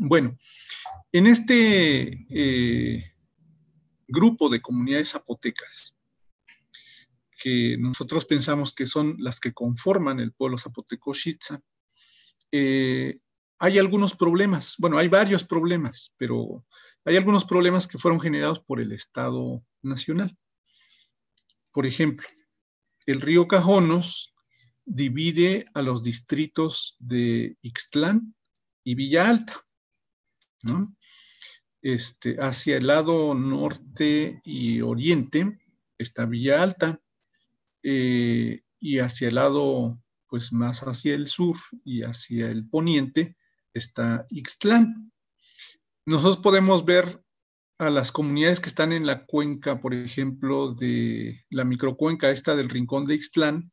Bueno, en este eh, grupo de comunidades zapotecas, que nosotros pensamos que son las que conforman el pueblo zapoteco Xitza, eh, hay algunos problemas, bueno, hay varios problemas, pero hay algunos problemas que fueron generados por el Estado Nacional. Por ejemplo, el río Cajonos divide a los distritos de Ixtlán y Villa Alta, Este, hacia el lado norte y oriente está Villa Alta, eh, y hacia el lado, pues más hacia el sur y hacia el poniente está Ixtlán. Nosotros podemos ver a las comunidades que están en la cuenca, por ejemplo, de la microcuenca esta del rincón de Ixtlán,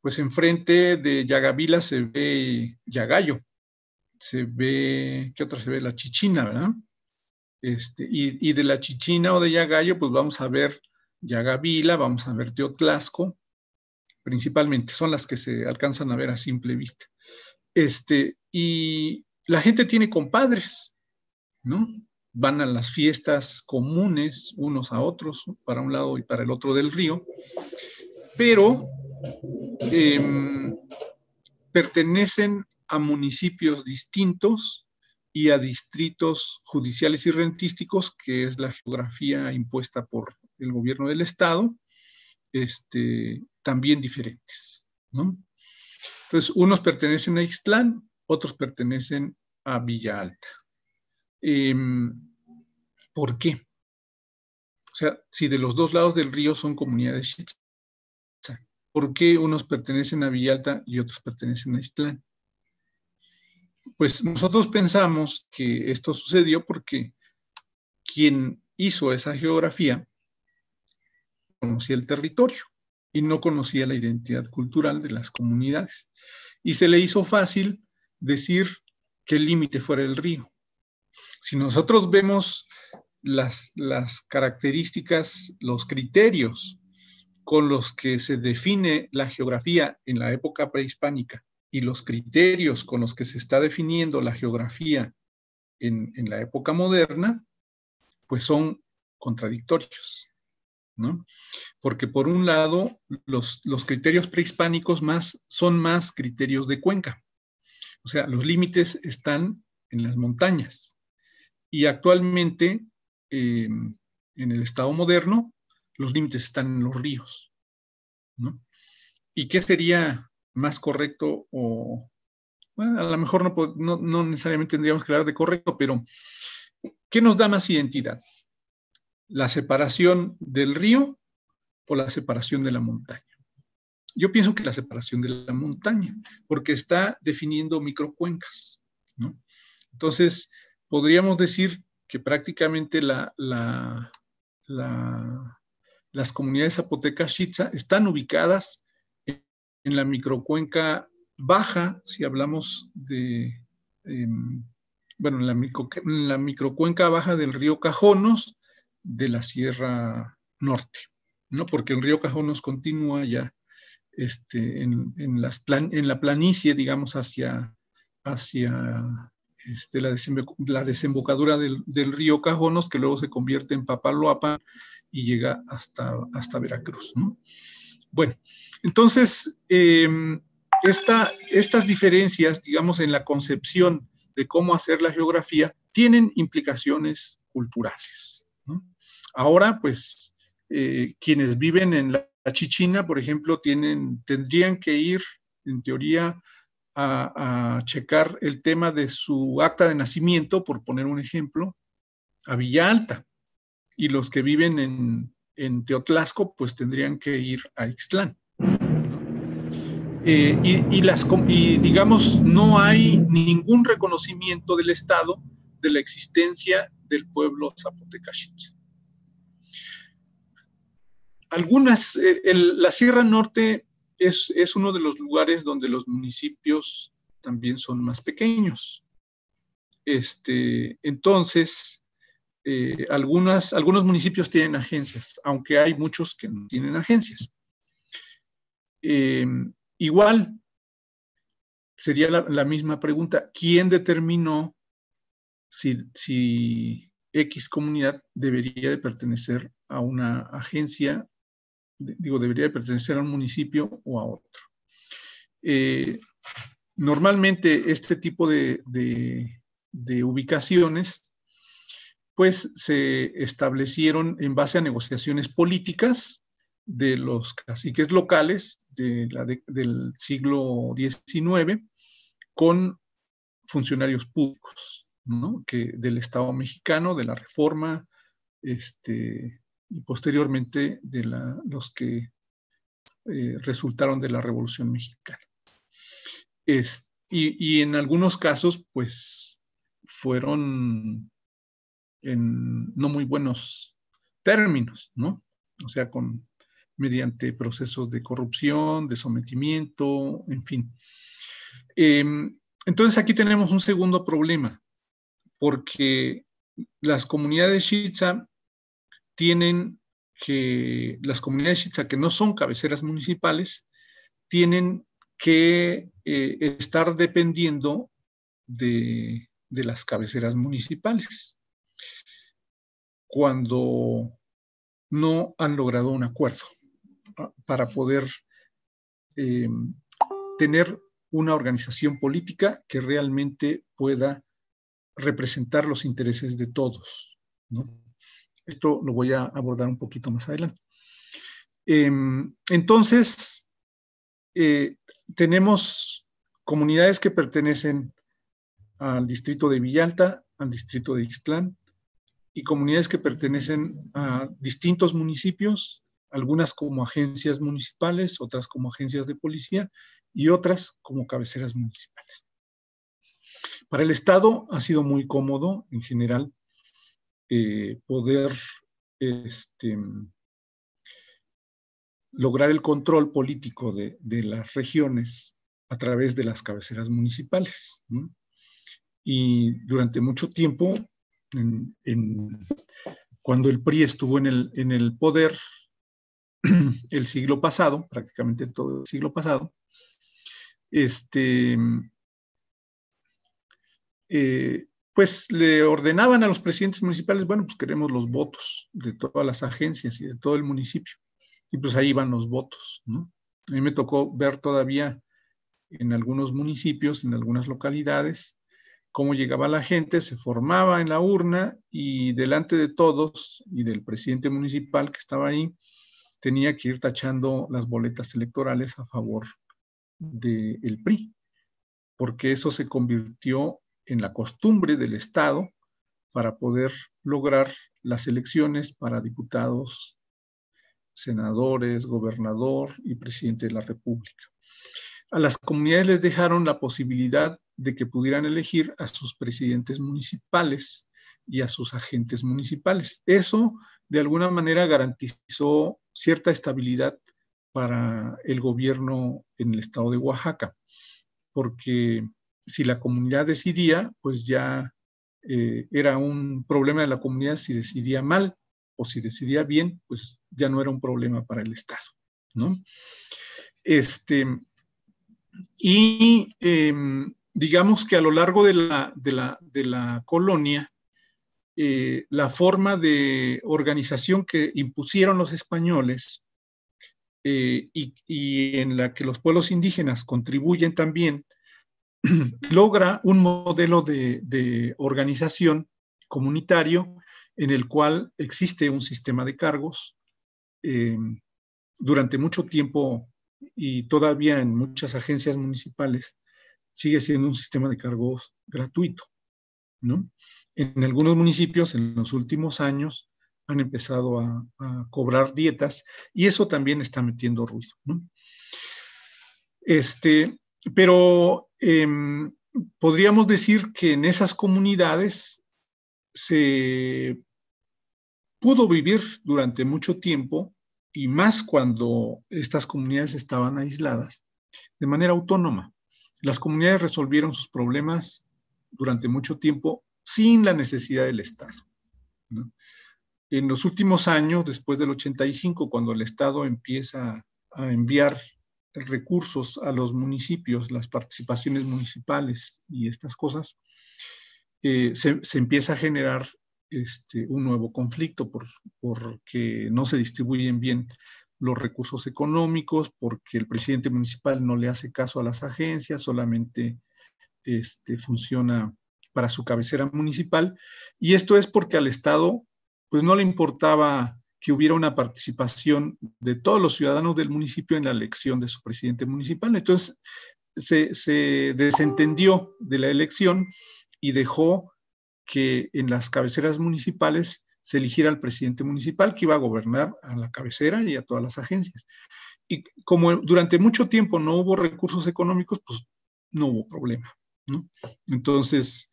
pues enfrente de Yagavila se ve Yagayo, se ve, ¿qué otra se ve? La Chichina, ¿verdad? Este, y, y, de la Chichina o de Yagayo, pues vamos a ver Yagavila, vamos a ver Teotlasco, principalmente, son las que se alcanzan a ver a simple vista. Este, y la gente tiene compadres, ¿no? Van a las fiestas comunes unos a otros, para un lado y para el otro del río, pero eh, pertenecen a municipios distintos y a distritos judiciales y rentísticos, que es la geografía impuesta por el gobierno del Estado, este, también diferentes. Entonces, unos pertenecen a Ixtlán, otros pertenecen a Villa Alta. Eh, ¿Por qué? O sea, si de los dos lados del río son comunidades ¿por qué unos pertenecen a Villa Alta y otros pertenecen a Ixtlán? Pues nosotros pensamos que esto sucedió porque quien hizo esa geografía conocía el territorio y no conocía la identidad cultural de las comunidades. Y se le hizo fácil decir que el límite fuera el río. Si nosotros vemos las, las características, los criterios con los que se define la geografía en la época prehispánica y los criterios con los que se está definiendo la geografía en, la época moderna, pues son contradictorios. ¿no? Porque por un lado, los, los criterios prehispánicos más, son más criterios de cuenca. O sea, los límites están en las montañas. Y actualmente, eh, en el estado moderno, los límites están en los ríos. ¿no? ¿Y qué sería más correcto o, bueno, a lo mejor no, no, no necesariamente tendríamos que hablar de correcto, pero ¿qué nos da más identidad? la separación del río o la separación de la montaña. Yo pienso que la separación de la montaña, porque está definiendo microcuencas. ¿no? Entonces, podríamos decir que prácticamente la, la, las comunidades zapotecas Shitza están ubicadas en, la microcuenca baja, si hablamos de, eh, bueno, en la, micro, en la microcuenca baja del río Cajonos, de la Sierra Norte, ¿no? Porque el río Cajonos continúa ya este, en, en, plan, en la planicie, digamos, hacia, hacia este, la, desembocadura del, río Cajonos, que luego se convierte en Papaloapan y llega hasta, hasta Veracruz, ¿no? Bueno, entonces, esta, estas diferencias, digamos, en la concepción de cómo hacer la geografía, tienen implicaciones culturales. Ahora, pues, eh, quienes viven en la Chichina, por ejemplo, tienen, tendrían que ir, en teoría, a, checar el tema de su acta de nacimiento, por poner un ejemplo, a Villa Alta. Y los que viven en, en Teotlasco, pues tendrían que ir a Ixtlán. Eh, y, digamos, no hay ningún reconocimiento del Estado de la existencia del pueblo zapoteca algunas, eh, la Sierra Norte es, es, uno de los lugares donde los municipios también son más pequeños. Este, entonces, eh, algunas, algunos municipios tienen agencias, aunque hay muchos que no tienen agencias. Eh, igual, sería la, la, misma pregunta, ¿quién determinó si, X comunidad debería de pertenecer a una agencia, digo, debería de pertenecer a un municipio o a otro. Eh, normalmente este tipo de, de ubicaciones pues se establecieron en base a negociaciones políticas de los caciques locales del siglo XIX con funcionarios públicos, que del Estado mexicano, de la Reforma, este, y posteriormente de los que eh, resultaron de la Revolución Mexicana. y, en algunos casos, pues, fueron en no muy buenos términos, ¿no? O sea, con mediante procesos de corrupción, de sometimiento, en fin. Em, entonces aquí tenemos un segundo problema, porque las comunidades Shitza tienen que, las comunidades Shitza que no son cabeceras municipales, tienen que eh, estar dependiendo de, de las cabeceras municipales cuando no han logrado un acuerdo para poder eh, tener una organización política que realmente pueda representar los intereses de todos. Esto lo voy a abordar un poquito más adelante. Em, entonces, eh, tenemos comunidades que pertenecen al distrito de Villalta, al distrito de Ixtlán, y comunidades que pertenecen a distintos municipios algunas como agencias municipales, otras como agencias de policía y otras como cabeceras municipales. Para el Estado ha sido muy cómodo en general eh, poder este, lograr el control político de, las regiones a través de las cabeceras municipales. Y durante mucho tiempo, cuando el PRI estuvo en el, poder, el siglo pasado, prácticamente todo el siglo pasado, este, eh, pues le ordenaban a los presidentes municipales, bueno, pues queremos los votos de todas las agencias y de todo el municipio. Y pues ahí van los votos, ¿no? A mí me tocó ver todavía en algunos municipios, en algunas localidades, cómo llegaba la gente, se formaba en la urna y delante de todos y del presidente municipal que estaba ahí, tenía que ir tachando las boletas electorales a favor del PRI, porque eso se convirtió en la costumbre del Estado para poder lograr las elecciones para diputados, senadores, gobernador y presidente de la República. A las comunidades les dejaron la posibilidad de que pudieran elegir a sus presidentes municipales y a sus agentes municipales. Eso de alguna manera garantizó cierta estabilidad para el gobierno en el estado de Oaxaca, porque si la comunidad decidía, pues ya eh, era un problema de la comunidad si decidía mal o si decidía bien, pues ya no era un problema para el Estado, ¿no? Este, y em, digamos que a lo largo de la, de la colonia, eh, la forma de organización que impusieron los españoles eh, y, en la que los pueblos indígenas contribuyen también, logra un modelo de, organización comunitario en el cual existe un sistema de cargos. Eh, durante mucho tiempo y todavía en muchas agencias municipales sigue siendo un sistema de cargos gratuito, ¿no? En algunos municipios en los últimos años han empezado a, cobrar dietas y eso también está metiendo ruido. Este, pero em, podríamos decir que en esas comunidades se pudo vivir durante mucho tiempo y más cuando estas comunidades estaban aisladas, de manera autónoma. Las comunidades resolvieron sus problemas durante mucho tiempo sin la necesidad del Estado. En los últimos años, después del 85, cuando el Estado empieza a enviar recursos a los municipios, las participaciones municipales y estas cosas, eh, se, empieza a generar este, un nuevo conflicto por, porque no se distribuyen bien los recursos económicos, porque el presidente municipal no le hace caso a las agencias, solamente este, funciona para su cabecera municipal. Y esto es porque al Estado pues no le importaba que hubiera una participación de todos los ciudadanos del municipio en la elección de su presidente municipal. Entonces, se, desentendió de la elección y dejó que en las cabeceras municipales se eligiera al presidente municipal que iba a gobernar a la cabecera y a todas las agencias. Y como durante mucho tiempo no hubo recursos económicos, pues no hubo problema. Entonces,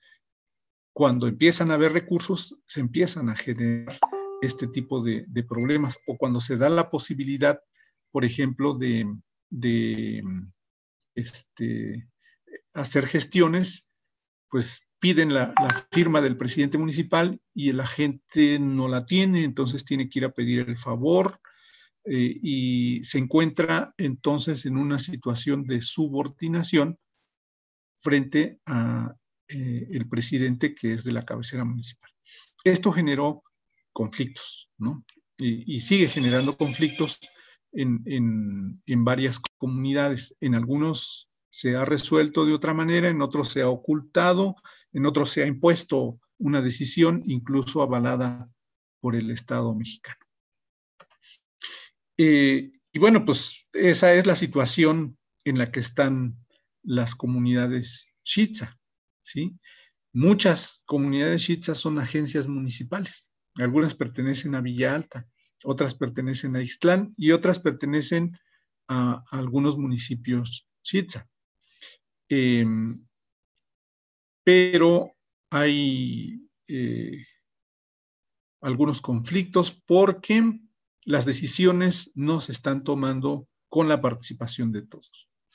cuando empiezan a haber recursos, se empiezan a generar este tipo de, problemas o cuando se da la posibilidad, por ejemplo, de, este, hacer gestiones, pues piden la, firma del presidente municipal y la gente no la tiene, entonces tiene que ir a pedir el favor eh, y se encuentra entonces en una situación de subordinación frente a eh, el presidente que es de la cabecera municipal. Esto generó conflictos, ¿no? Y, sigue generando conflictos en, en, varias comunidades. En algunos se ha resuelto de otra manera, en otros se ha ocultado, en otros se ha impuesto una decisión incluso avalada por el Estado mexicano. Eh, y bueno, pues esa es la situación en la que están las comunidades Shitza. ¿sí? Muchas comunidades Shitza son agencias municipales. Algunas pertenecen a Villa Alta, otras pertenecen a Ixtlán y otras pertenecen a, algunos municipios Shitza. Em, pero hay eh, algunos conflictos porque las decisiones no se están tomando con la participación de todos.